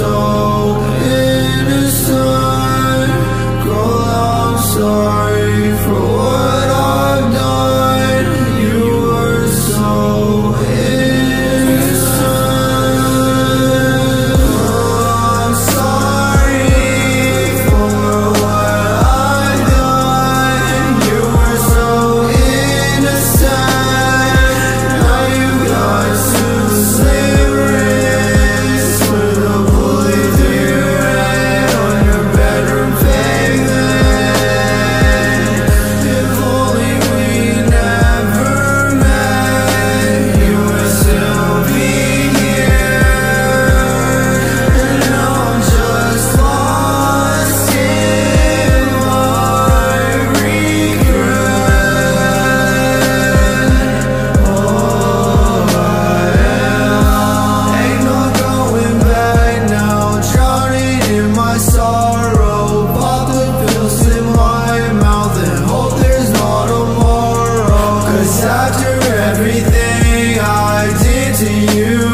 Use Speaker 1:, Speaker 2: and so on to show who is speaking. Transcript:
Speaker 1: soul. you.